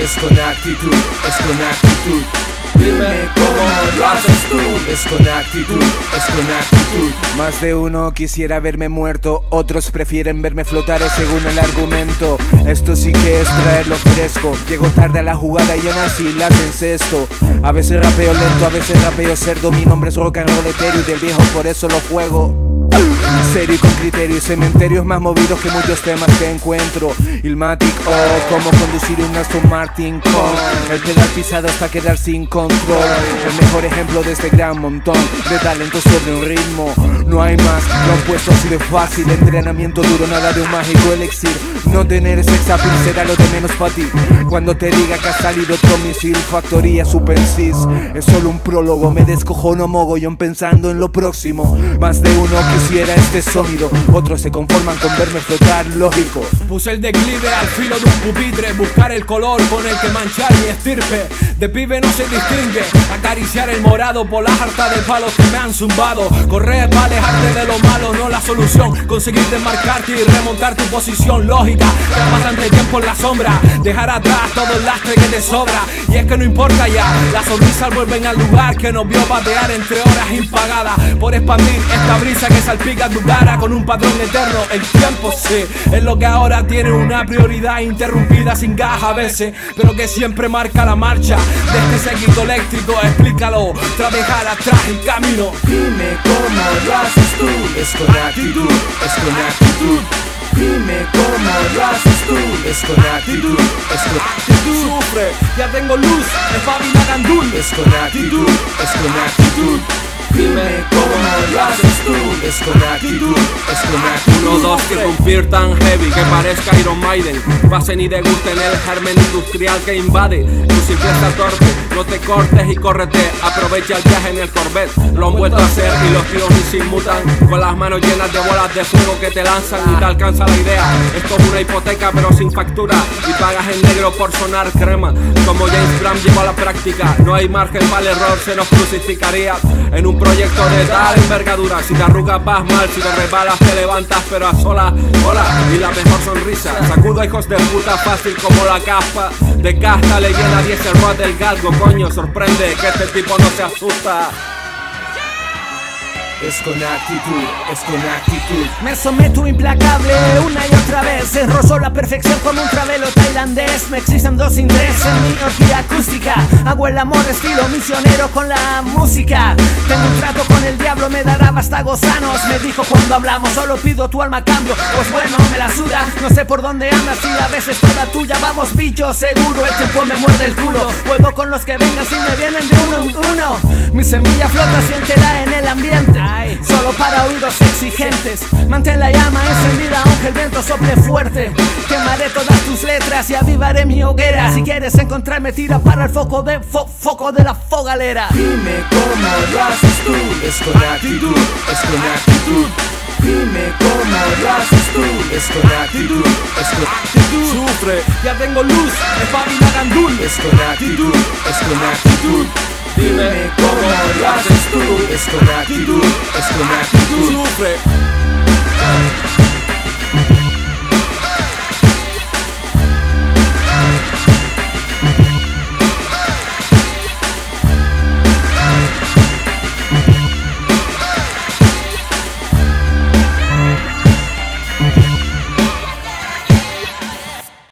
es con actitud, es con actitud. Dime cómo lo haces tú, es con actitud, es con actitud. Más de uno quisiera verme muerto, otros prefieren verme flotar según el argumento. Esto sí que es traerlo fresco. Llego tarde a la jugada y aún así la encesto. A veces rapeo lento, a veces rapeo cerdo. Mi nombre es rock and rolletero y del viejo por eso lo juego. Serio y con criterio y cementerios más movidos que muchos temas que encuentro. Ilmatic o oh, cómo conducir un Aston Martin con El pedal pisado hasta quedar sin control. El mejor ejemplo de este gran montón de talento sobre un ritmo. No hay más, lo han puesto así de fácil. Entrenamiento duro, nada de un mágico elixir. No tener sex appeal será lo de menos para ti. Cuando te diga que ha salido otro misil Factoría Super Sis Es solo un prólogo, me descojono mogollón pensando en lo próximo. Más de uno quisiera este sonido Otros se conforman con verme flotar, lógico Puse el declive al filo de un pupitre Buscar el color con el que manchar mi estirpe. De pibe no se distingue Acariciar el morado por la harta de palos que me han zumbado. Correr para alejarte de lo malo, no la solución. Conseguir desmarcarte y remontar tu posición lógica. Bastante tiempo en la sombra Dejar atrás todo el lastre que te sobra. Y es que no importa ya Las sonrisas vuelven al lugar que nos vio batear entre horas impagadas. Por expandir esta brisa que salpica tu cara con un patrón eterno. El tiempo sí, es lo que ahora tiene una prioridad interrumpida sin gas a veces, pero que siempre marca la marcha de este seguido eléctrico. Explícalo, trabajar atrás el camino. Dime cómo lo haces tú, es con actitud, es con actitud. Dime cómo lo haces tú, es con actitud, es con actitud. Sufre, ya tengo luz, es Fabina Gandul. Es con actitud, es con actitud. Dime cómo lo haces tú. Es con es con Uno, dos, que cumplir tan heavy Que parezca Iron Maiden. Pasen y degusten el germen industrial que invade. Tu simpleza torpe, no te cortes y córrete. Aprovecha el viaje en el Corvette. Lo han vuelto a hacer y los tíos ni se inmutan. Con las manos llenas de bolas de fuego que te lanzan Y te alcanza la idea. Esto es una hipoteca pero sin factura. Y pagas en negro por sonar crema. Como James Brown llevó a la práctica. No hay margen para el error, se nos crucificaría En un proyecto de tal envergadura. Si te arrugas vas mal, si te resbalas te levantas pero a sola, hola. Y la mejor sonrisa, sacudo hijos de puta fácil como la capa De casta. Le llena 10 el rot del galgo, coño. Sorprende que este tipo no se asusta es con actitud, es con actitud. Me someto implacable una y otra vez. Enrozo la perfección como un travelo tailandés. Me existen dos intereses en mi orgía acústica. Hago el amor estilo misionero con la música. Tengo un trato con el diablo, me dará vástagos sanos. Me dijo cuando hablamos, solo pido tu alma a cambio. Pues bueno, me la suda. No sé por dónde andas y la vez es toda tuya. Vamos, bicho, seguro el tiempo me muerde el culo. Vuelvo con los que vengan si me vienen de uno en uno. Mi semilla flota, siéntela en el ambiente. Solo para oídos exigentes. Mantén la llama encendida aunque el viento sople fuerte. Quemaré todas tus letras y avivaré mi hoguera. Si quieres encontrarme tira para el foco de foco de la fogalera. Dime cómo lo haces tú. Es con actitud, es con actitud. Dime cómo lo haces tú. Es con actitud, es con actitud. Sufre, ya tengo luz, es Fabina Gandul. Es con actitud, es con actitud Dime cómo lo haces tú. Es con actitud, es con actitud. Sufre